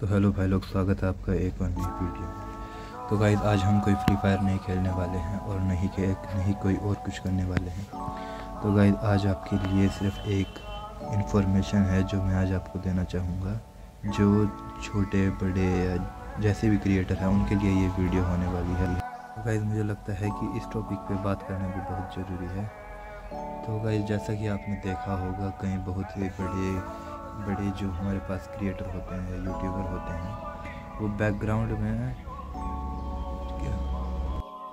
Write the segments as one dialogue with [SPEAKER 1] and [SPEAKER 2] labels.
[SPEAKER 1] तो हेलो भाई लोग, स्वागत है आपका एक और नई वीडियो तो गाइज़ आज हम कोई फ्री फायर नहीं खेलने वाले हैं और नहीं के नहीं कोई और कुछ करने वाले हैं। तो गाइज़ आज आपके लिए सिर्फ़ एक इन्फॉर्मेशन है जो मैं आज आपको देना चाहूँगा। जो छोटे, बड़े या जैसे भी क्रिएटर हैं, उनके लिए ये वीडियो होने वाली है। तो गाइज़ मुझे लगता है कि इस टॉपिक पे बात करना भी बहुत ज़रूरी है। तो गाइज़ जैसा कि आपने देखा होगा, कहीं बहुत ही बड़े बड़े जो हमारे पास क्रिएटर होते हैं यूट्यूबर होते हैं, वो बैकग्राउंड में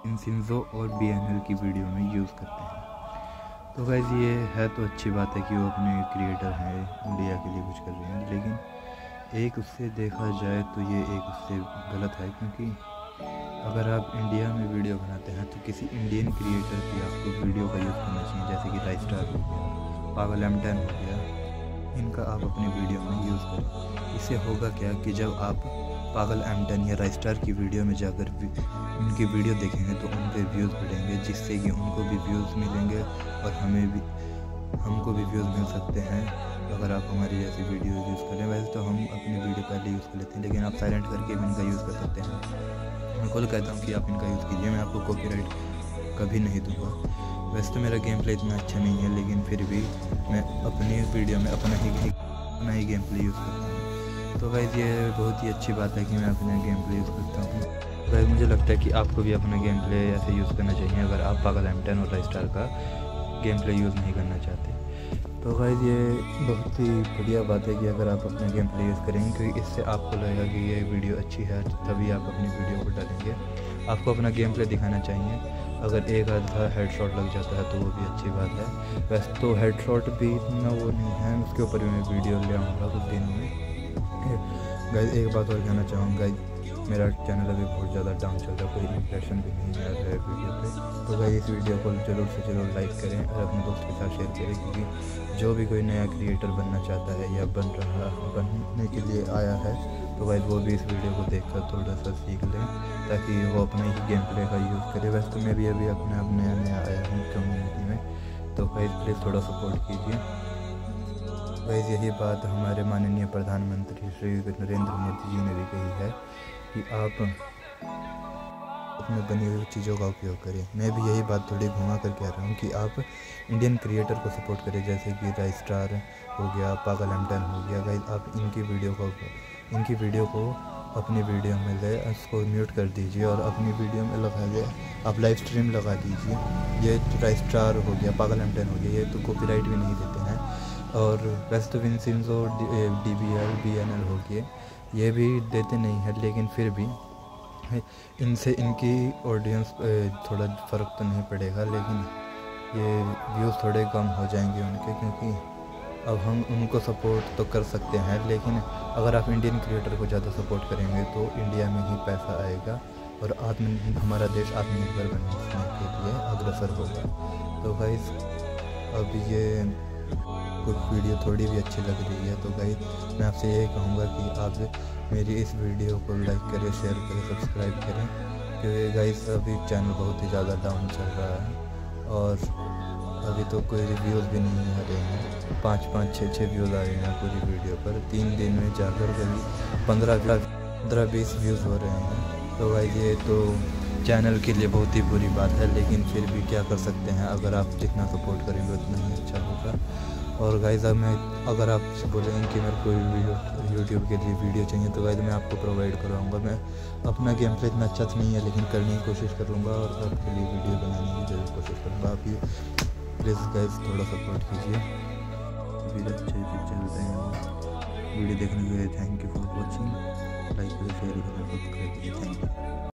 [SPEAKER 1] इंसिंजो और बी की वीडियो में यूज़ करते हैं। तो वैस ये है तो अच्छी बात है कि वो अपने क्रिएटर हैं इंडिया के लिए कुछ कर रहे हैं, लेकिन एक उससे देखा जाए तो ये एक उससे गलत है, क्योंकि अगर आप इंडिया में वीडियो बनाते हैं तो किसी इंडियन क्रिएटर की आपको वीडियो का यूज़ करना चाहिए, जैसे कि राइस स्टार हो गया पागल एम टेन हो गया इनका आप अपने वीडियो में यूज़ करें। इससे होगा क्या कि जब आप पागल एम टेन या राइस्टार की वीडियो में जाकर उनकी वीडियो देखेंगे तो उनके व्यूज़ बढ़ेंगे, जिससे कि उनको भी व्यूज़ मिलेंगे और हमें भी हमको भी व्यूज़ मिल सकते हैं। अगर आप हमारी जैसी वीडियो यूज़ करें वैसे तो हम अपनी वीडियो पहले यूज़ कर लेते हैं, लेकिन आप साइलेंट करके भी इनका यूज़ कर सकते हैं। मैं खुद कहता हूँ कि आप इनका यूज़ कीजिए, मैं आपको कॉपीराइट कभी नहीं दूँगा। वैसे तो मेरा गेम प्ले इतना अच्छा नहीं है, लेकिन फिर भी मैं अपनी वीडियो में अपना ही अपना ही गेम प्ले यूज़ करता हूँ। तो भाई ये बहुत ही अच्छी बात है कि मैं अपना गेम प्ले यूज़ करता हूँ। भाई मुझे लगता है कि आपको भी अपना गेम प्ले ऐसे यूज़ करना चाहिए, अगर आप पागल एम टेन और स्टार का गेम प्ले यूज़ नहीं करना चाहते। तो भाई ये बहुत ही बढ़िया बात है कि अगर आप अपना गेम प्ले यूज़ करेंगे, क्योंकि इससे आपको लगेगा कि ये वीडियो अच्छी है, तभी आप अपनी वीडियो को डालेंगे। आपको अपना गेम प्ले दिखाना चाहिए। अगर एक आधा हेड शॉट लग जाता है तो वो भी अच्छी बात है। वैसे तो हेड शॉट भी इतना वो नहीं है, उसके ऊपर भी मैं वीडियो ले आऊँगा कुछ दिन में। गाइज़ एक बात और कहना चाहूँगा। मेरा चैनल अभी बहुत ज़्यादा डाउन चल रहा है, कोई इंप्रेशन भी नहीं आ रहा है वीडियो पे। तो भाई इस वीडियो को ज़रूर से ज़रूर लाइक करें और अपने दोस्त के साथ शेयर करें, क्योंकि जो भी कोई नया क्रिएटर बनना चाहता है या बन रहा, बनने के लिए आया है तो भाई वो भी इस वीडियो को देखकर थोड़ा सा सीख लें, ताकि वो अपने ही गेम प्ले का यूज़ करे। वैसे तो मैं भी अभी अपने अपने, नया नया आया हूँ कम्युनिटी में। तो भाई प्लीज़ थोड़ा सपोर्ट कीजिए। वैसे यही बात हमारे माननीय प्रधानमंत्री श्री नरेंद्र मोदी जी ने भी कही है कि आप अपने बनी हुई चीज़ों का उपयोग करें। मैं भी यही बात थोड़ी घुमा कर कह रहा हूँ कि आप इंडियन क्रिएटर को सपोर्ट करें, जैसे कि राइस स्टार हो गया पागल एम हो गया। भाई आप इनकी वीडियो को, इनकी वीडियो को अपनी वीडियो में ले, उसको म्यूट कर दीजिए और अपनी वीडियो में लगा दे। आप लाइव स्ट्रीम लगा दीजिए। ये ट्राई स्टार हो गया पागल एम हो गया, ये तो कॉपीराइट भी नहीं देते। और वेस्ट विन और D B L B N L हो गए। ये भी देते नहीं है, लेकिन फिर भी इनसे, इनकी ऑडियंस थोड़ा फ़र्क तो नहीं पड़ेगा, लेकिन ये व्यूज़ थोड़े कम हो जाएँगे उनके, क्योंकि अब हम उनको सपोर्ट तो कर सकते हैं, लेकिन अगर आप इंडियन क्रिएटर को ज़्यादा सपोर्ट करेंगे तो इंडिया में ही पैसा आएगा और आत्म, हमारा देश आत्मनिर्भर बनने के लिए अग्रसर होगा। तो भाई अब ये कुछ वीडियो थोड़ी भी अच्छी लग रही है तो गाइस मैं आपसे यही कहूँगा कि आप मेरी इस वीडियो को लाइक करें शेयर करें सब्सक्राइब करें, क्योंकि गाइस अभी चैनल बहुत ही ज़्यादा डाउन चल रहा है और अभी तो कोई रिव्यूज़ भी नहीं आ रहे हैं। पाँच पाँच, छः छः व्यूज़ आ रहे हैं पूरी वीडियो पर। तीन दिन में जाकर कभी पंद्रह पंद्रह, बीस व्यूज़ हो रहे हैं। तो भाई ये तो चैनल के लिए बहुत ही बुरी बात है, लेकिन फिर भी क्या कर सकते हैं? अगर आप जितना सपोर्ट करेंगे उतना ही। और गाइज़ अब मैं, अगर आप बोलेंगे कि मेरे को यूट्यूब के लिए वीडियो चाहिए तो गाइज़ मैं आपको प्रोवाइड करवाऊँगा मैं अपना गेम प्ले इतना अच्छा तो नहीं है, लेकिन करने की कोशिश करूँगा और आपके लिए वीडियो बनाने की ज़रूर कोशिश करूँगा। आप ये प्लीज़ गाइज़ थोड़ा सपोर्ट कीजिए। फिर अच्छे पिक्चर वीडियो देखने के लिए thank you for watching like करें शेयर करें सब्सक्राइब कीजिए थैंक यू